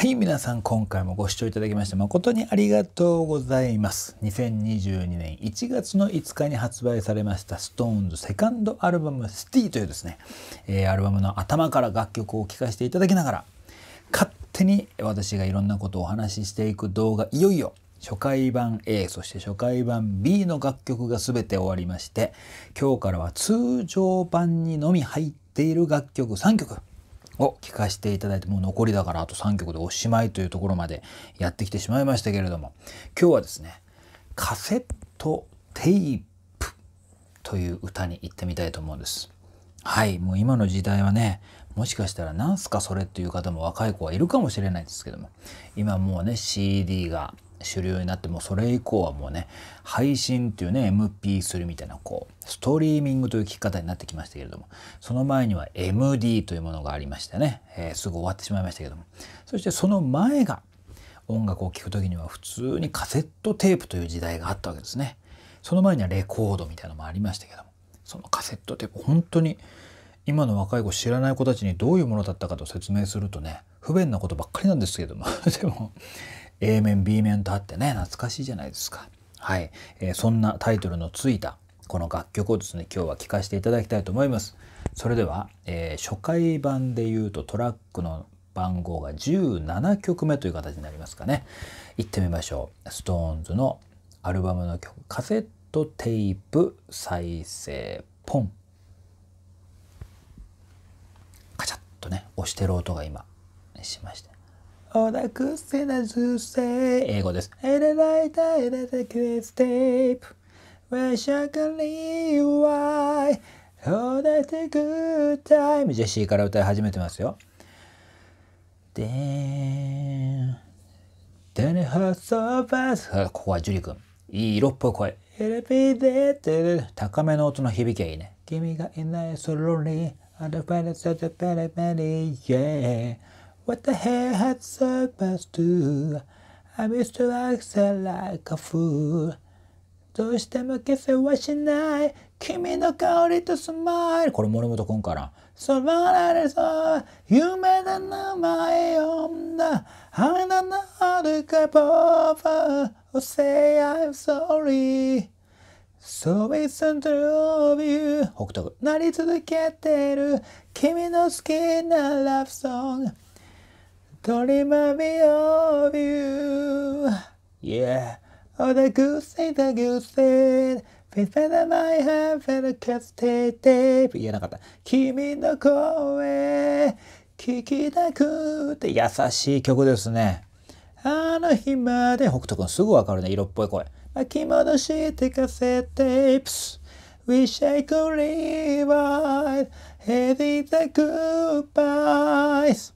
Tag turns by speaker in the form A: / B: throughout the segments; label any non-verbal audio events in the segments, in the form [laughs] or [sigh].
A: はい、皆さん今回もご視聴いただきまして誠にありがとうございます。2022年1月の5日に発売されました SixTONES セカンドアルバム STI というですね、えーアルバムの頭から楽曲を聴かせていただきながら勝手に私がいろんなことをお話ししていく動画いよいよ初回版 A そして初回版 B の楽曲が全て終わりまして今日からは通常版にのみ入っている楽曲3曲を聴かせていただいてもう残りだからあと3曲でおしまいというところまでやってきてしまいましたけれども今日はですねカセットテープという歌に行ってみたいと思うんです。はいもう今の時代はねもしかしたら何すかそれっていう方も若い子はいるかもしれないですけども今もうね CD が主流になってもそれ以降はもうね配信っていうね MP3 みたいなこうストリーミングという聞き方になってきましたけれどもその前には MD というものがありましてね、えーすぐ終わってしまいましたけどもそしてその前が音楽を聴く時には普通にカセットテープという時代があったわけですね。その前にはレコードみたいなのもありましたけどもそのカセットテープ本当に今の若い子知らない子たちにどういうものだったかと説明するとね不便なことばっかりなんですけども [laughs] でも A 面 B 面とあってね懐かしいじゃないですか。はい、えーそんなタイトルのついたこの楽曲をですね今日は聴かせていただきたいと思います。それでは、えー初回版でいうとトラックの番号が17曲目という形になりますかね。行ってみましょう。SixTONES のアルバムの曲カセットテープ再生ポン。カチャッとね押してる音が今しました。オダクセナズセ英語です。エレライタエレテクリステープ。ウェシャカリワイオダテクタイム。ジェシーから歌い始めてますよ。でーん。デネハソバスここはジュリ君。いい色っぽい声。エレピデテル高めの音の響きがいいね。君がいない。ソロに。アドバイスアドバイス yeah What the hell had supposed to? I used to act like a fool. どうしても消せはしない。君の香りとスマイル。これ森本君から。そばられそう夢の名前呼んだ。花のあるかポーファー Say I'm sorry So listen to you 北斗なり続けてる。君の好きなラブソング。Dream of you Yeah Oh the good thing the good thing Feel that my heart felt cast tape 言えなかった君の声聞きたくって優しい曲ですねあの日まで北斗くんすぐわかるね色っぽい声巻き戻してカセットテープス Wish I could rewind Heavy the goodbyes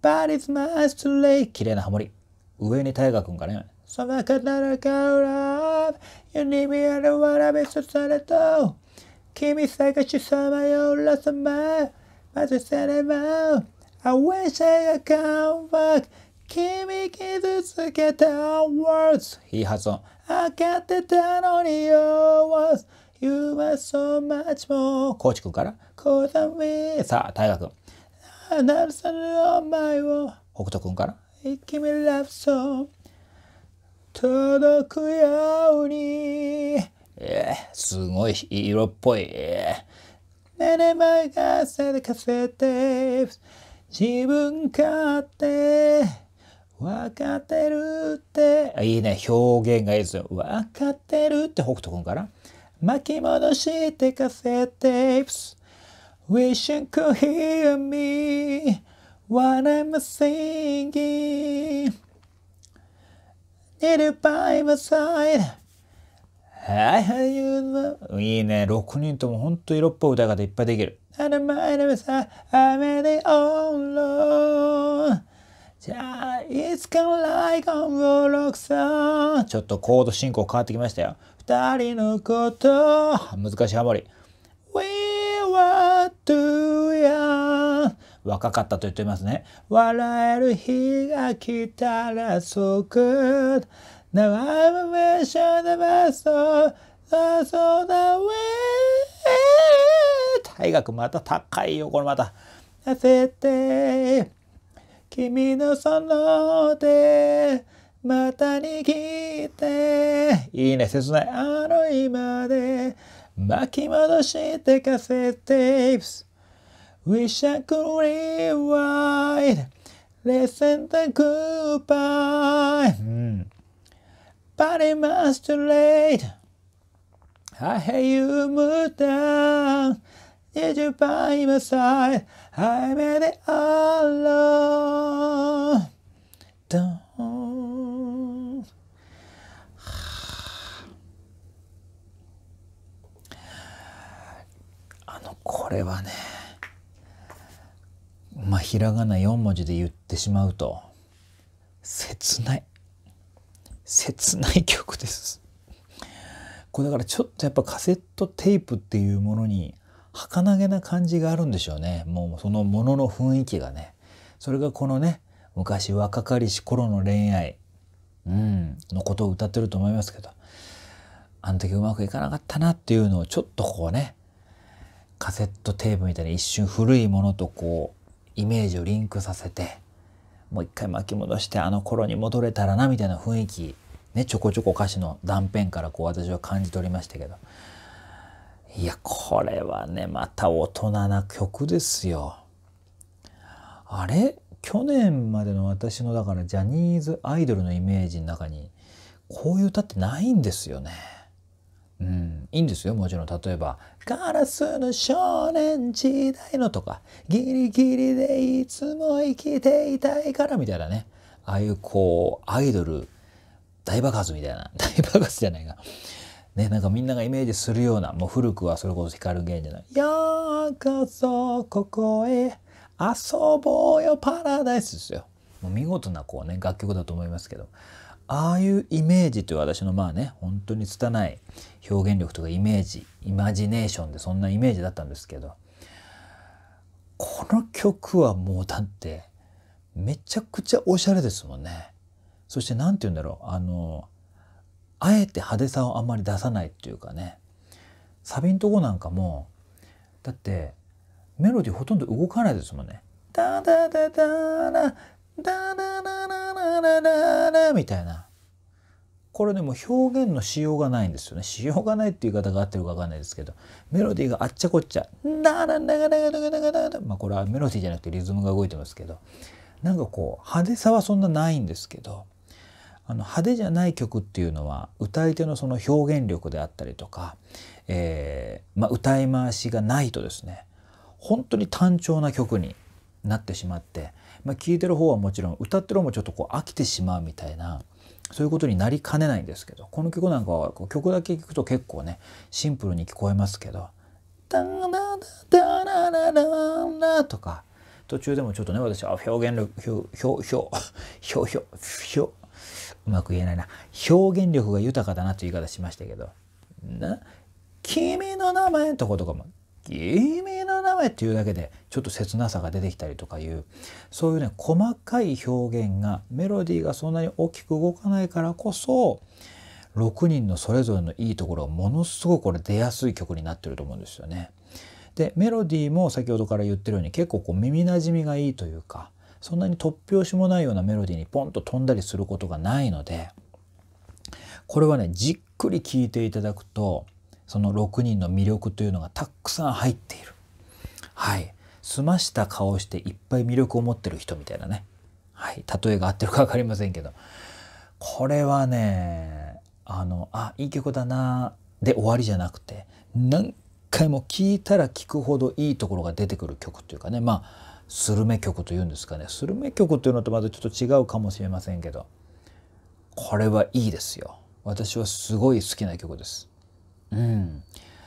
A: But it's much too late 綺麗なハモリ上に大河君がねその方の顔ラブ You need me I don't wanna be so sad と君探しさまよらさままずせれば I wish I could come back 君傷つけた words いい発音分かってたのに Your words You are so much more コーチ君から Cause I'm me さあ大河君あなるさの前を。北斗君から？君ラブソン届くように。えー、すごい色っぽい、えー、目で任せてカセットテープ自分勝手。分かってるって。あいいね。表現がいいですよ。分かってるって北斗君から？巻き戻してカセットテープ Wish you could hear me when I'm singing. Need you by my side. I heard you いいね。6人ともほんと色っぽい歌い方いっぱいできる。And my name is I'm the only じゃあ、It's kind of like on the rock song ちょっとコード進行変わってきましたよ。二人のこと難しいハモリ。若かったと言っていますね。笑える日が来たら so good Now I'm a vision of myself That's all the way 大学また高いよこれまた。焦って君のその手また握って。いいね切ない。あの今で巻き戻してカセッテープス Wish I could rewind Listen to goodbye、うん、But it must too late I hate you move down Did you by my side I made it alone Don't あのこれはねまひらがな4文字で言ってしまうと切ない。切ない曲です。これだからちょっとやっぱカセットテープっていうものに儚げな感じがあるんでしょうね。もうそのものの雰囲気がね。それがこのね昔若かりし頃の恋愛、うん、のことを歌ってると思いますけど。あの時うまくいかなかったなっていうのをちょっとこうねカセットテープみたいな一瞬古いものとこうイメージをリンクさせてもう一回巻き戻してあの頃に戻れたらなみたいな雰囲気ねちょこちょこ歌詞の断片からこう私は感じ取りましたけどいやこれはねまた大人な曲ですよ。あれ？去年までの私のだからジャニーズアイドルのイメージの中にこういう歌ってないんですよね。いいんですよもちろん例えば「ガラスの少年時代の」とか「ギリギリでいつも生きていたいから」みたいなねああいうこうアイドル大爆発みたいな [laughs] 大爆発じゃないか。ね、なんかみんながイメージするようなもう古くはそれこそ光る源氏の「ようこそここへ遊ぼうよパラダイス」ですよ。もう見事なこうね楽曲だと思いますけどああいうイメージという私のまあね本当に拙い表現力とかイメージイマジネーションでそんなイメージだったんですけどこの曲はもうだってめちゃくちゃおしゃれですもんね。そして何て言うんだろうあのあえて派手さをあんまり出さないっていうかねサビんとこなんかもだってメロディーほとんど動かないですもんね。ダダダダラダダダダダダダダみたいなこれでも表現のしようがないんですよねしようがないっていう言い方が合ってるか分かんないですけどメロディーがあっちゃこっちゃダダダダダダダダダまあこれはメロディーじゃなくてリズムが動いてますけどなんかこう派手さはそんなないんですけどあの派手じゃない曲っていうのは歌い手のその表現力であったりとか、えーまあ、歌い回しがないとですね本当に単調な曲になってしまってまあ、聴いてる方はもちろん歌ってる方もちょっとこう飽きてしまうみたいなそういうことになりかねないんですけどこの曲なんかは曲だけ聴くと結構ねシンプルに聞こえますけど「ダラダダララララ」とか途中でもちょっとね私は表現力表表表表表うまく言えないな。表現力が豊かだなという言い方しましたけど「な君の名前」とことかも有名な名前っていうだけでちょっと切なさが出てきたりとかいうそういうね細かい表現がメロディーがそんなに大きく動かないからこそ6人のそれぞれのいいところがものすごくこれ出やすい曲になってると思うんですよね。でメロディーも先ほどから言ってるように結構こう耳なじみがいいというかそんなに突拍子もないようなメロディーにポンと飛んだりすることがないのでこれはねじっくり聴いていただくとその6人の魅力というのがたくさん入っている。はい。澄ました顔をしていっぱい魅力を持ってる人みたいなね。はい。例えが合ってるか分かりませんけど。これはね、あの、あ、いい曲だな、で終わりじゃなくて、何回も聴いたら聴くほどいいところが出てくる曲というかね、まあ、スルメ曲というんですかね。スルメ曲というのとまたちょっと違うかもしれませんけど、これはいいですよ。私はすごい好きな曲です。うん、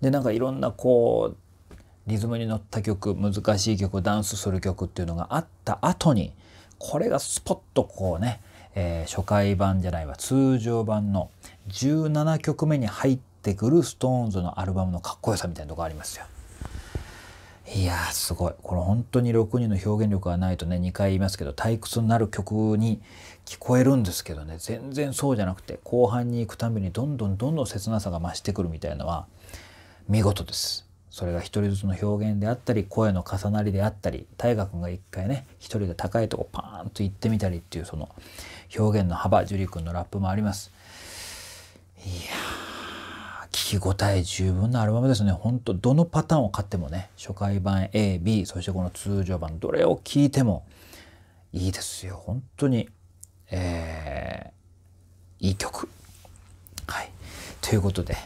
A: でなんかいろんなこうリズムに乗った曲難しい曲ダンスする曲っていうのがあった後にこれがスポッとこうね、えー、初回版じゃないわ通常版の17曲目に入ってくる SixTONES のアルバムのかっこよさみたいなとこありますよ。いやすごい。これ本当に6人の表現力がないとね2回言いますけど退屈になる曲に聞こえるんですけどね。全然そうじゃなくて後半に行くたびにどんどんどんどん切なさが増してくるみたいのは見事です。それが一人ずつの表現であったり声の重なりであったり大河君が一回ね一人で高いとこパーンと行ってみたりっていうその表現の幅樹里君のラップもあります。いやき応え十分なアルバムですね。ほんとどのパターンを買ってもね初回版 AB そしてこの通常版どれを聞いてもいいですよ。本当にえー、いい曲。はい。ということで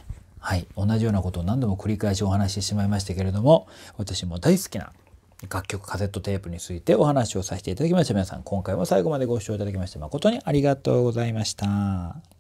A: はい、同じようなことを何度も繰り返しお話ししてしまいましたけれども私も大好きな楽曲カセットテープについてお話をさせていただきました。皆さん今回も最後までご視聴いただきまして誠にありがとうございました。